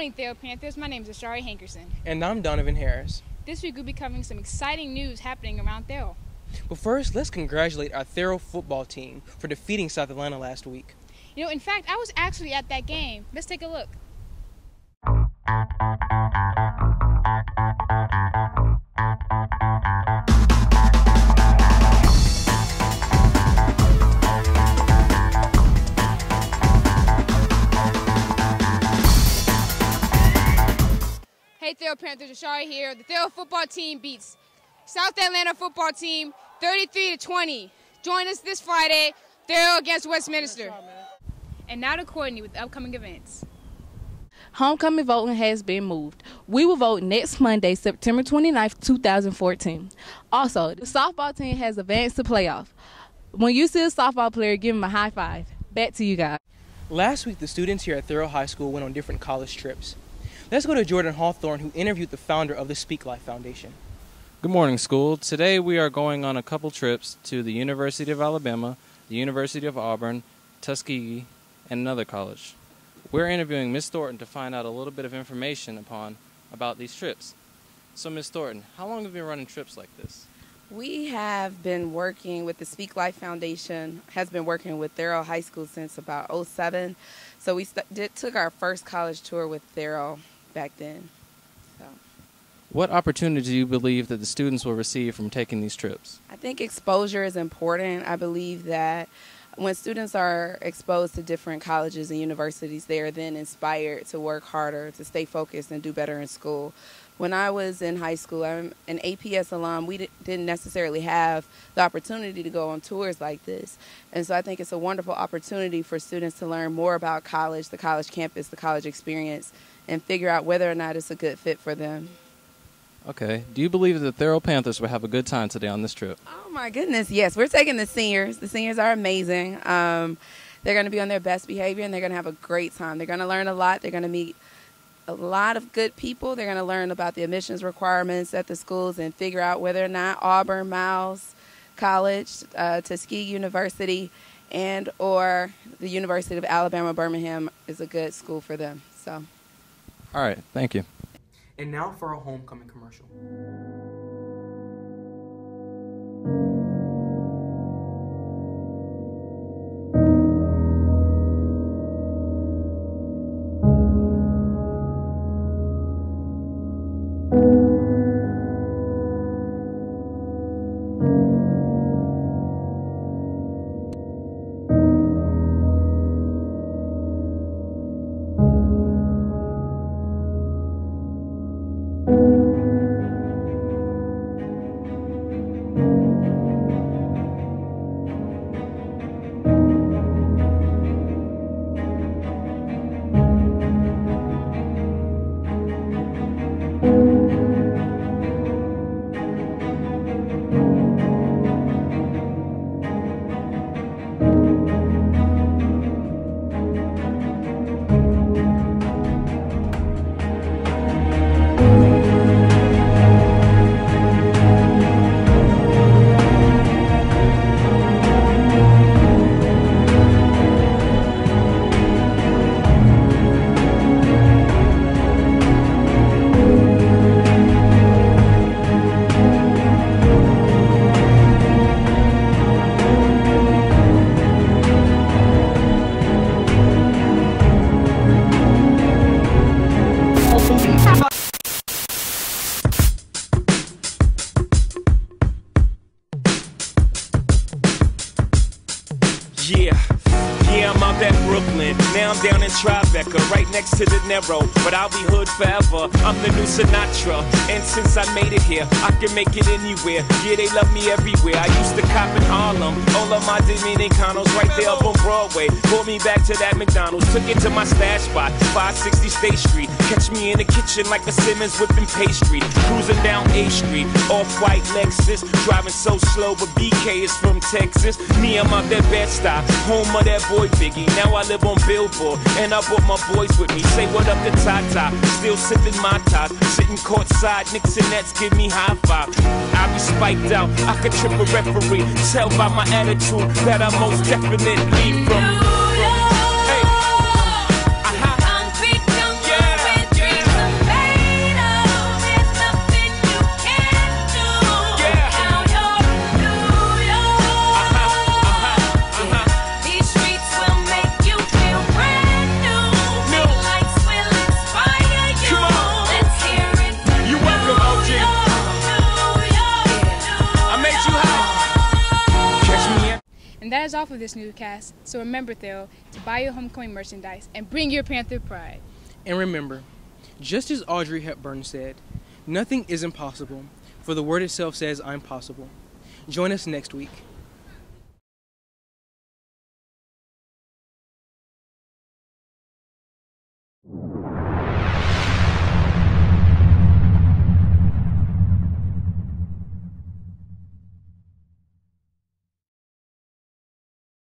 morning, Therrell Panthers. My name is Ashari Hankerson. And I'm Donovan Harris. This week we'll be covering some exciting news happening around Therrell. But first, let's congratulate our Therrell football team for defeating South Atlanta last week. You know, in fact, I was actually at that game. Let's take a look. Hey Therrell Panthers, Ashari here. The Therrell football team beats South Atlanta football team 33 to 20. Join us this Friday, Therrell against Westminster. And now to Courtney with the upcoming events. Homecoming voting has been moved. We will vote next Monday, September 29th, 2014. Also, the softball team has advanced to playoff. When you see a softball player, give him a high five. Back to you guys. Last week, the students here at Therrell High School went on different college trips. Let's go to Jordan Hawthorne, who interviewed the founder of the Speak Life Foundation. Good morning, school. Today we are going on a couple trips to the University of Alabama, the University of Auburn, Tuskegee, and another college. We're interviewing Miss Thornton to find out a little bit of information upon about these trips. So, Miss Thornton, how long have you been running trips like this? We have been working with the Speak Life Foundation, has been working with Therrell High School since about 07. So we st- did, took our first college tour with Therrell back then. So What opportunity do you believe that the students will receive from taking these trips? I think exposure is important. I believe that when students are exposed to different colleges and universities, they are then inspired to work harder, to stay focused, and do better in school. When I was in high school, I'm an APS alum. We didn't necessarily have the opportunity to go on tours like this. And so I think it's a wonderful opportunity for students to learn more about college, the college campus, the college experience, and figure out whether or not it's a good fit for them. Okay. Do you believe that the Therrell Panthers will have a good time today on this trip? Oh my goodness, yes. We're taking the seniors. The seniors are amazing. Um, they're going to be on their best behavior and they're going to have a great time. They're going to learn a lot. They're going to meet a lot of good people. They're going to learn about the admissions requirements at the schools and figure out whether or not Auburn, Miles College, uh, Tuskegee University, and or the University of Alabama Birmingham is a good school for them. So. All right. Thank you. And now for our homecoming commercial. Yeah, I'm Brooklyn. Now I'm down in Tribeca, right next to De Niro. But I'll be hood forever. I'm the new Sinatra. And since I made it here, I can make it anywhere. Yeah, they love me everywhere. I used to cop in All of my Dominicanos right there up on Broadway. Pulled me back to that McDonald's. Took it to my stash spot, 560 State Street. Catch me in the kitchen like a Simmons whipping pastry. Cruising down A Street, off-white Lexus. Driving so slow, but BK is from Texas. Me, I'm out that Bed-Stuy, home of that boy Biggie. Now I live on Billboard, and I brought my boys with me. Say what up to Tata, still sipping my top. Sitting courtside, Knicks and Nets give me high five. I be spiked out, I could trip a referee. Tell by my attitude that I most definitely from. Us all for this newscast. So remember, Therrell, to buy your homecoming merchandise and bring your Panther pride. And remember, just as Audrey Hepburn said, nothing is impossible, for the word itself says, I'm possible. Join us next week.